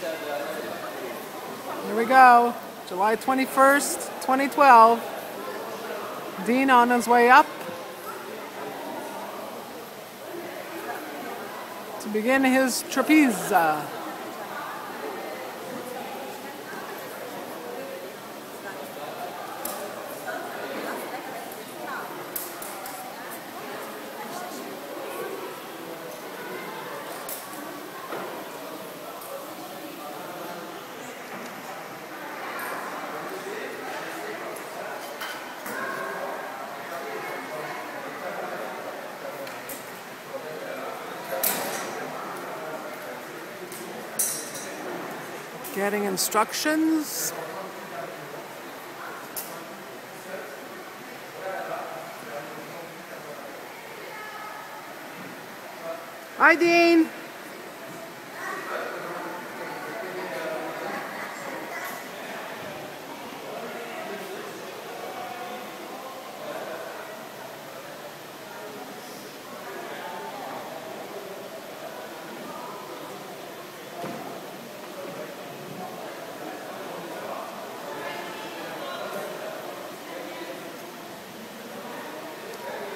Here we go. July 21st, 2012. Dean on his way up to begin his trapeze. Getting instructions. Hi, Dean.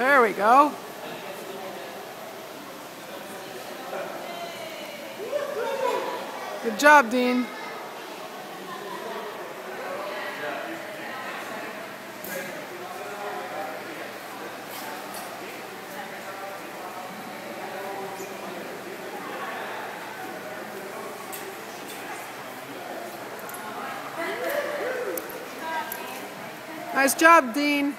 There we go. Good job, Dean. Nice job, Dean.